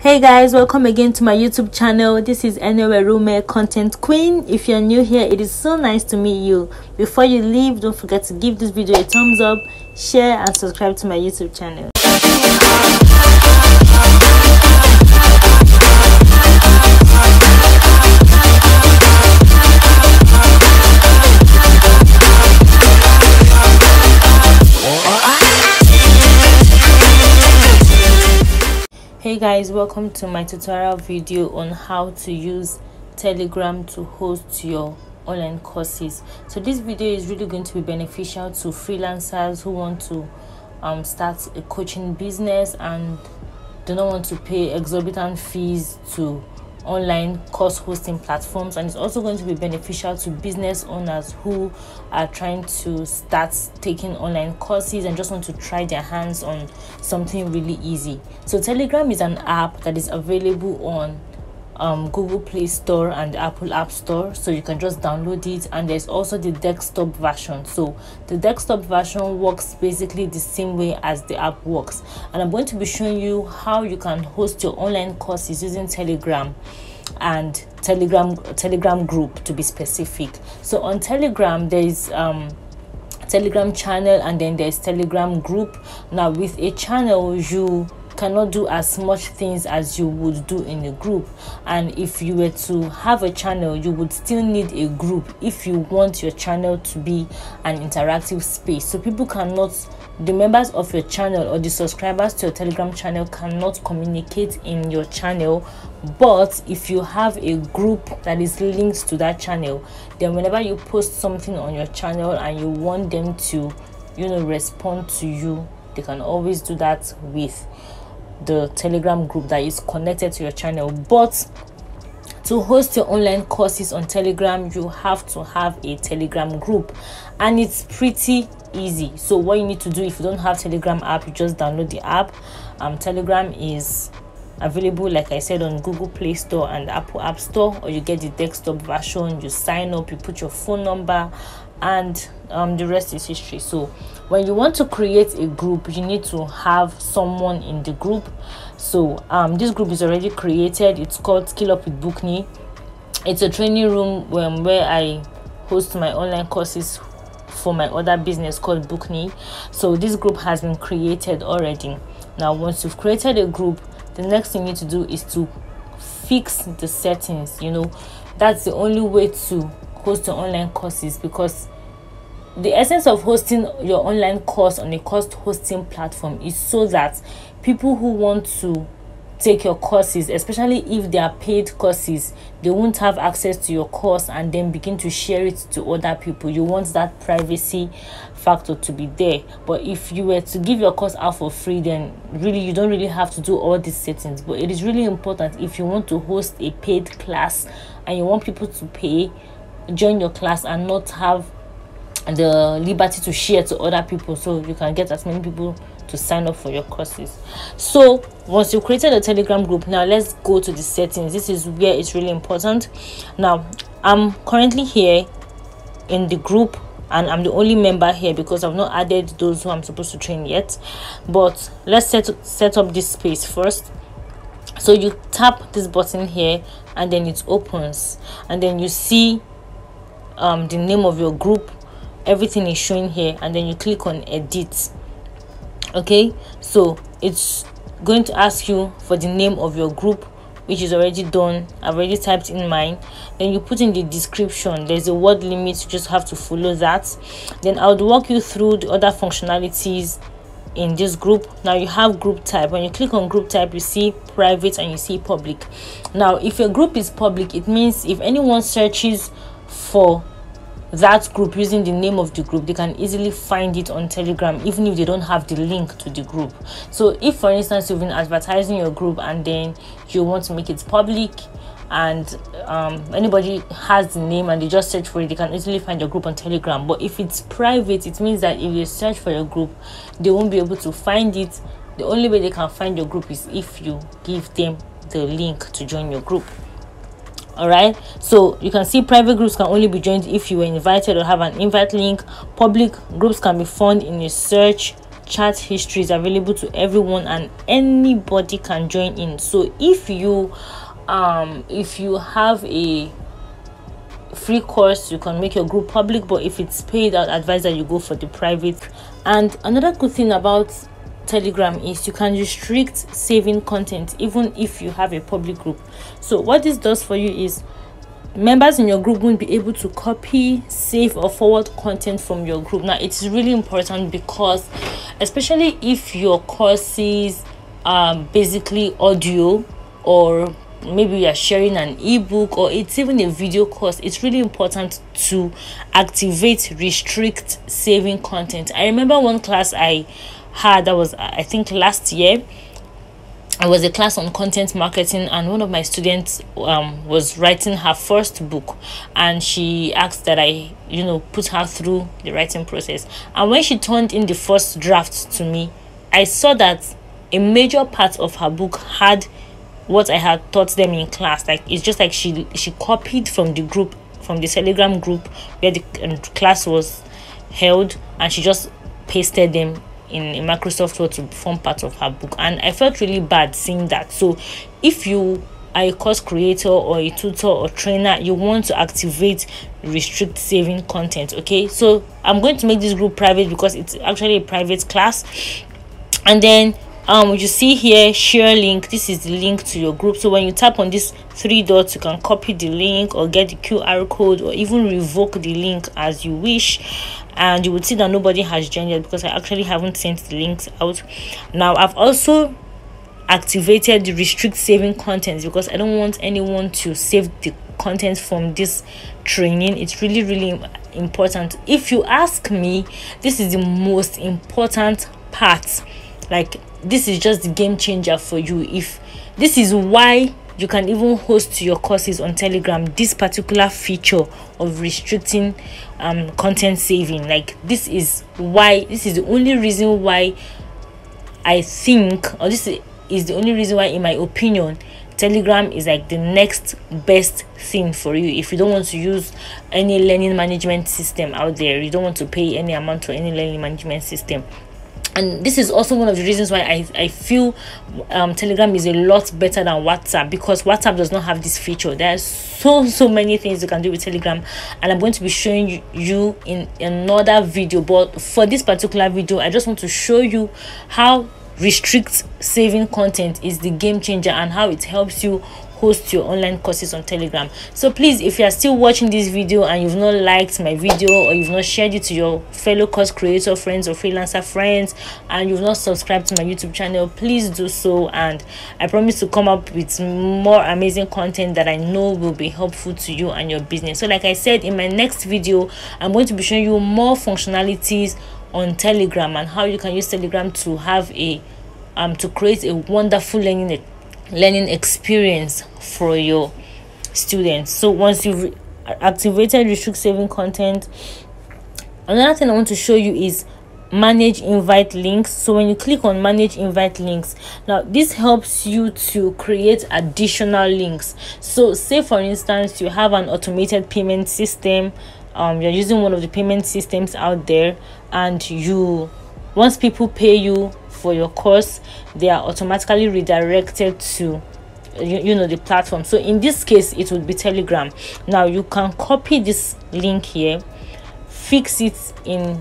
hey guys welcome again to my youtube channel. This is Enewerome content queen. If you're new here it is so nice to meet you. Before you leave don't forget to give this video a thumbs up share and subscribe to my youtube channel hey guys welcome to my tutorial video on how to use telegram to host your online courses. So this video is really going to be beneficial to freelancers who want to um, start a coaching business and do not want to pay exorbitant fees to online course hosting platforms and it's also going to be beneficial to business owners who are trying to start taking online courses and just want to try their hands on something really easy. So telegram is an app that is available on um, Google Play Store and Apple App Store, so you can just download it. And there's also the desktop version. So the desktop version works basically the same way as the app works. And I'm going to be showing you how you can host your online courses using Telegram and Telegram Telegram group to be specific. So on Telegram, there is um, Telegram channel and then there's Telegram group. Now with a channel, you cannot do as much things as you would do in a group. And if you were to have a channel you would still need a group if you want your channel to be an interactive space. So people cannot the members of your channel or the subscribers to your telegram channel cannot communicate in your channel. But if you have a group that is linked to that channel then whenever you post something on your channel and you want them to you know respond to you they can always do that with the telegram group that is connected to your channel. But to host your online courses on telegram you have to have a telegram group. And it's pretty easy. So what you need to do if you don't have telegram app you just download the app. Um telegram is available like i said on google play store and apple app store or you get the desktop version you sign up you put your phone number and um, the rest is history. So when you want to create a group you need to have someone in the group. So um, this group is already created. It's called skill up with bookney it's a training room um, where i host my online courses for my other business called bookney so this group has been created already. Now once you've created a group the next thing you need to do is to fix the settings you know. That's the only way to host your online courses because the essence of hosting your online course on a cost hosting platform is so that people who want to take your courses especially if they are paid courses they won't have access to your course and then begin to share it to other people. You want that privacy factor to be there. But if you were to give your course out for free then really you don't really have to do all these settings. But it is really important if you want to host a paid class and you want people to pay join your class and not have the liberty to share to other people so you can get as many people to sign up for your courses. So once you created a telegram group now let's go to the settings. This is where it's really important. Now i'm currently here in the group and i'm the only member here because i've not added those who i'm supposed to train yet. But let's set set up this space first. So you tap this button here and then it opens. And then you see um, the name of your group. Everything is showing here and then you click on edit okay? So it's going to ask you for the name of your group which is already done i've already typed in mine. Then you put in the description. There's a word limit you just have to follow that. Then i would walk you through the other functionalities in this group. Now you have group type. When you click on group type you see private and you see public. Now if your group is public it means if anyone searches for that group using the name of the group they can easily find it on telegram even if they don't have the link to the group. So if for instance you've been advertising your group and then you want to make it public and um, anybody has the name and they just search for it they can easily find your group on telegram. But if it's private it means that if they search for your group they won't be able to find it. The only way they can find your group is if you give them the link to join your group all right so you can see private groups can only be joined if you were invited or have an invite link. Public groups can be found in a search chat history is available to everyone and anybody can join in. So if you um if you have a free course you can make your group public but if it's paid i'd advise that you go for the private. And another good thing about telegram is you can restrict saving content even if you have a public group. So what this does for you is members in your group won't be able to copy save or forward content from your group. Now it's really important because especially if your courses are basically audio or maybe you are sharing an ebook or it's even a video course it's really important to activate restrict saving content. I remember one class i had that was i think last year. It was a class on content marketing and one of my students um, was writing her first book. And she asked that i you know put her through the writing process. And when she turned in the first draft to me i saw that a major part of her book had what I had taught them in class. Like it's just like she she copied from the group from the Telegram group where the um, class was held, and she just pasted them in, in Microsoft Word to form part of her book. And I felt really bad seeing that. So if you are a course creator or a tutor or trainer you want to activate restrict saving content okay? So i'm going to make this group private because it's actually a private class. And then um you see here share link. This is the link to your group. So when you tap on these three dots you can copy the link or get the qr code or even revoke the link as you wish and you would see that nobody has joined yet because i actually haven't sent the links out. Now i've also activated the restrict saving content because i don't want anyone to save the content from this training. It's really really important. If you ask me this is the most important part. Like this is just the game changer for you. If this is why you can even host your courses on telegram this particular feature of restricting um content saving. Like this is why this is the only reason why i think or this is the only reason why in my opinion telegram is like the next best thing for you. If you don't want to use any learning management system out there you don't want to pay any amount to any learning management system and this is also one of the reasons why I, I feel um, telegram is a lot better than whatsapp because whatsapp does not have this feature. There's so so many things you can do with telegram and i'm going to be showing you, you in another video. But for this particular video i just want to show you how restrict saving content is the game changer and how it helps you host your online courses on telegram. So please if you are still watching this video and you've not liked my video or you've not shared it to your fellow course creator friends or freelancer friends and you've not subscribed to my youtube channel please do so. And i promise to come up with more amazing content that i know will be helpful to you and your business. So like i said in my next video i'm going to be showing you more functionalities on telegram and how you can use telegram to have a um to create a wonderful learning learning experience for your students. So once you've activated restrict saving content another thing i want to show you is manage invite links. So when you click on manage invite links now this helps you to create additional links. So say for instance you have an automated payment system um you're using one of the payment systems out there and you once people pay you for your course they are automatically redirected to you, you know the platform. So in this case it would be telegram. Now you can copy this link here fix it in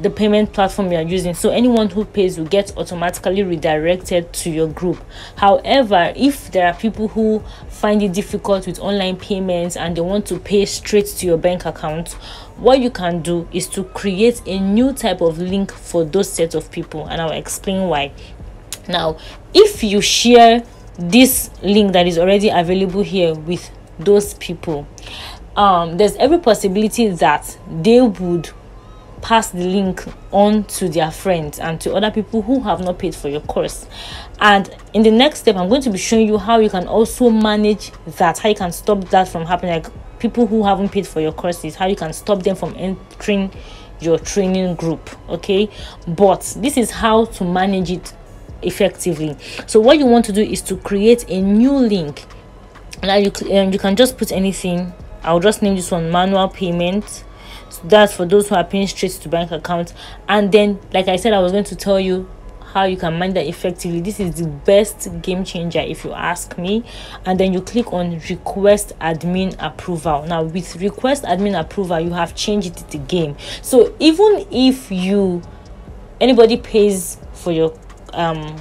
the payment platform you are using. So anyone who pays will get automatically redirected to your group. However if there are people who find it difficult with online payments and they want to pay straight to your bank account what you can do is to create a new type of link for those set of people and i'll explain why. Now if you share this link that is already available here with those people um there's every possibility that they would pass the link on to their friends and to other people who have not paid for your course. And in the next step i'm going to be showing you how you can also manage that how you can stop that from happening. Like people who haven't paid for your courses how you can stop them from entering your training group okay? But this is how to manage it effectively. So what you want to do is to create a new link. Now you, um, you can just put anything. I'll just name this one manual payment that's for those who are paying straight to bank account. And then like i said i was going to tell you how you can mine that effectively. This is the best game changer if you ask me. And then you click on request admin approval. Now with request admin approval you have changed the game. So even if you anybody pays for your um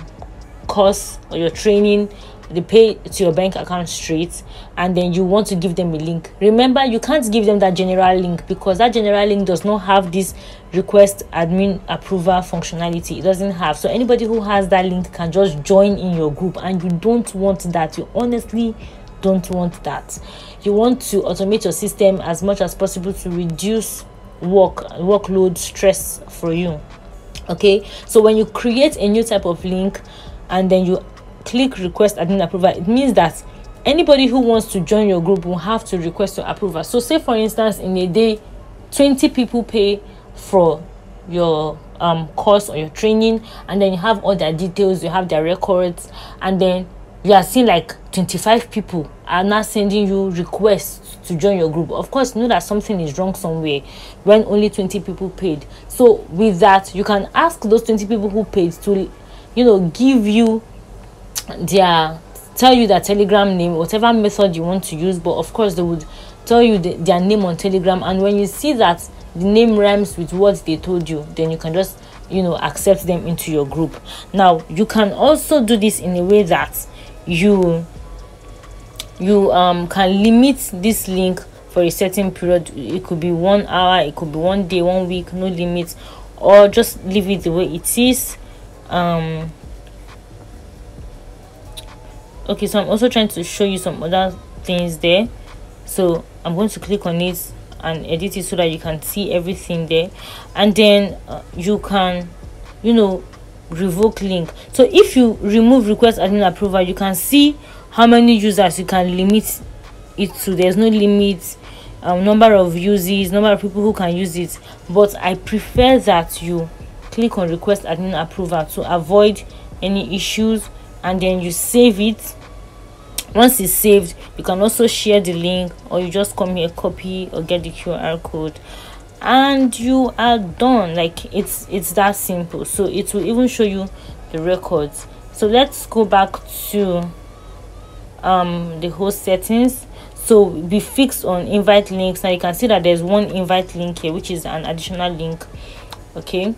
course or your training they pay to your bank account straight and then you want to give them a link. Remember you can't give them that general link because that general link does not have this request admin approval functionality. It doesn't have. So anybody who has that link can just join in your group and you don't want that. You honestly don't want that. You want to automate your system as much as possible to reduce work workload stress for you. Okay? So when you create a new type of link and then you click request admin approval it means that anybody who wants to join your group will have to request your approval. So say for instance in a day 20 people pay for your um course or your training and then you have all their details you have their records and then you are seeing like 25 people are now sending you requests to join your group. Of course know that something is wrong somewhere when only 20 people paid. So with that you can ask those 20 people who paid to you know give you their tell you their telegram name whatever method you want to use but of course they would tell you the, their name on telegram and when you see that the name rhymes with what they told you then you can just you know accept them into your group. Now you can also do this in a way that you you um can limit this link for a certain period. It could be one hour it could be one day one week no limit or just leave it the way it is. Um okay so i'm also trying to show you some other things there. So i'm going to click on it and edit it so that you can see everything there. And then uh, you can you know revoke link. So if you remove request admin approval you can see how many users you can limit it to. There's no limit um, number of uses number of people who can use it. But i prefer that you click on request admin approval to avoid any issues and then you save it once it's saved you can also share the link or you just come here copy or get the qr code. And you are done. Like it's it's that simple. So it will even show you the records. So let's go back to um the host settings. So be fixed on invite links. Now you can see that there's one invite link here which is an additional link. Okay?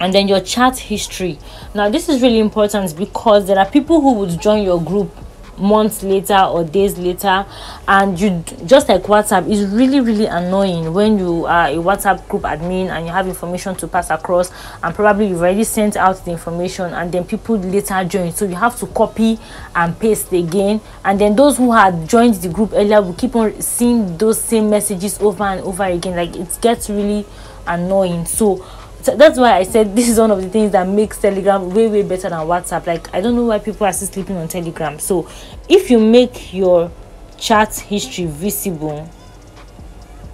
And then your chat history. Now this is really important because there are people who would join your group months later or days later and you just like whatsapp is really really annoying when you are a whatsapp group admin and you have information to pass across and probably you've already sent out the information and then people later join. So you have to copy and paste again. And then those who had joined the group earlier will keep on seeing those same messages over and over again. Like it gets really annoying. So so that's why i said this is one of the things that makes telegram way way better than whatsapp. Like i don't know why people are still sleeping on telegram. So if you make your chat history visible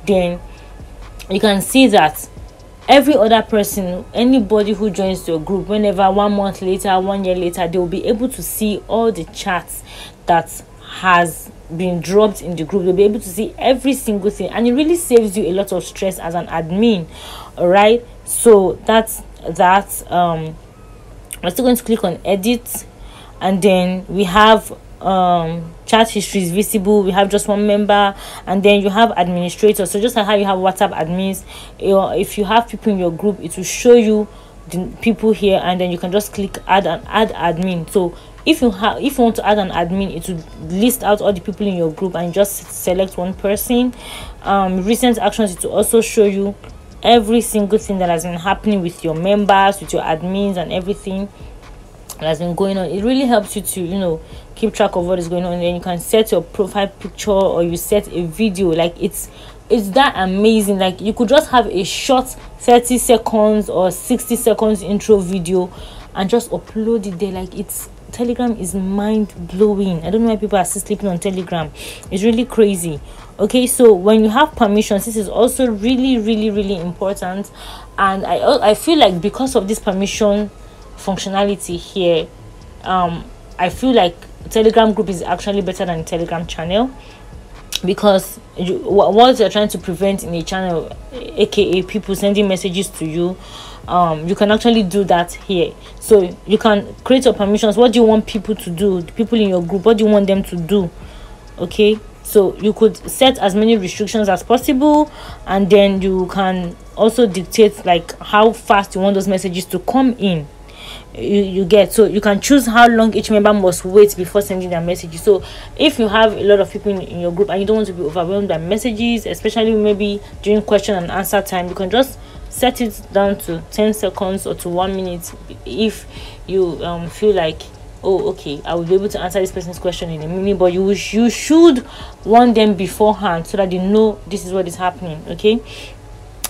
then you can see that every other person anybody who joins your group whenever one month later one year later they will be able to see all the chats that has been dropped in the group. They'll be able to see every single thing. And it really saves you a lot of stress as an admin all right so that's that um we're still going to click on edit. And then we have um chat history is visible. We have just one member. And then you have administrators so just like how you have whatsapp admins if you have people in your group it will show you the people here. And then you can just click add and add admin. So if you have if you want to add an admin it will list out all the people in your group and just select one person. Um recent actions it will also show you every single thing that has been happening with your members with your admins and everything that has been going on it really helps you to you know keep track of what is going on. And you can set your profile picture or you set a video. Like it's it's that amazing. Like you could just have a short 30 seconds or 60 seconds intro video and just upload it there. Like it's telegram is mind blowing i don't know why people are still sleeping on telegram. It's really crazy. Okay so when you have permissions this is also really really really important. And i i feel like because of this permission functionality here um i feel like telegram group is actually better than telegram channel. Because you, what you're trying to prevent in a channel aka people sending messages to you um you can actually do that here. So you can create your permissions. What do you want people to do? The people in your group what do you want them to do? Okay? So you could set as many restrictions as possible and then you can also dictate like how fast you want those messages to come in. You, you get so you can choose how long each member must wait before sending their messages. So if you have a lot of people in, in your group and you don't want to be overwhelmed by messages especially maybe during question and answer time you can just set it down to 10 seconds or to one minute if you um, feel like oh okay i will be able to answer this person's question in a minute but you you should warn them beforehand so that they know this is what is happening okay?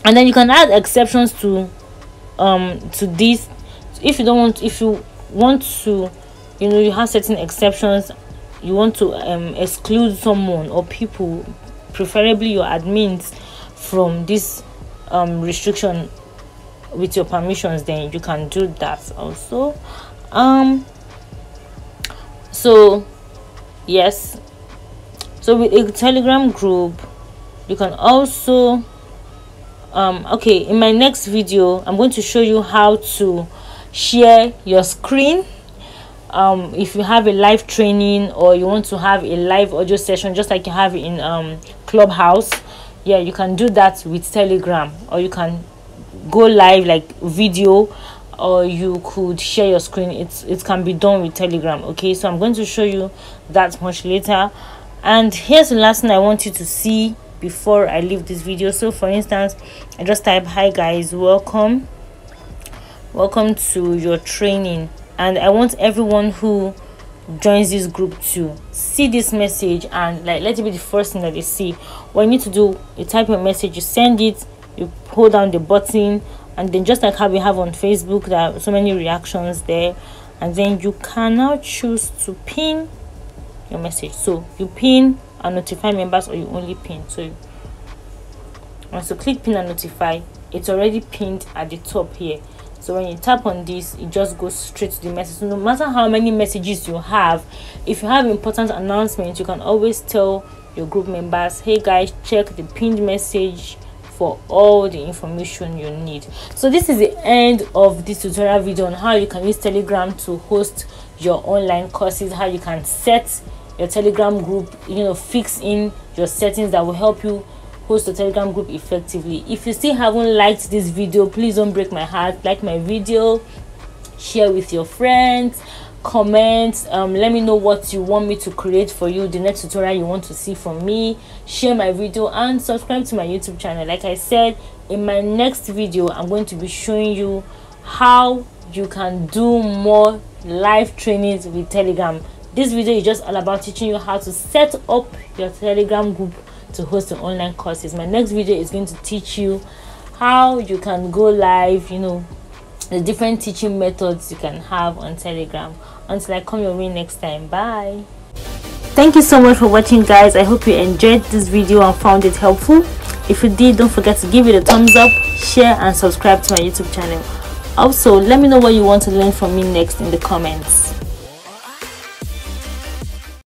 And then you can add exceptions to um to this. If you don't want if you want to you know you have certain exceptions you want to um, exclude someone or people preferably your admins from this um, restriction with your permissions then you can do that also. Um so yes. So with a telegram group you can also um okay in my next video i'm going to show you how to share your screen. Um, if you have a live training or you want to have a live audio session just like you have in um, clubhouse yeah you can do that with telegram or you can go live like video or you could share your screen. It's it can be done with telegram okay? So i'm going to show you that much later. And here's the last thing i want you to see before i leave this video. So for instance i just type hi guys welcome. Welcome to your training. And i want everyone who joins this group to see this message and like let it be the first thing that they see. What you need to do you type your message you send it you hold down the button and then just like how we have on facebook there are so many reactions there. And then you can now choose to pin your message. So you pin and notify members or you only pin. So once you click pin and notify it's already pinned at the top here so when you tap on this it just goes straight to the message. So no matter how many messages you have if you have important announcements you can always tell your group members hey guys check the pinned message for all the information you need. So this is the end of this tutorial video on how you can use telegram to host your online courses how you can set your telegram group you know fix in your settings that will help you host a telegram group effectively. If you still haven't liked this video please don't break my heart. Like my video share with your friends comment um, let me know what you want me to create for you the next tutorial you want to see from me. Share my video and subscribe to my youtube channel. Like i said in my next video i'm going to be showing you how you can do more live trainings with telegram. This video is just all about teaching you how to set up your telegram group to host your online courses. My next video is going to teach you how you can go live you know the different teaching methods you can have on telegram. Until i come your way next time. Bye. Thank you so much for watching guys. I hope you enjoyed this video and found it helpful. If you did don't forget to give it a thumbs up share and subscribe to my youtube channel. Also let me know what you want to learn from me next in the comments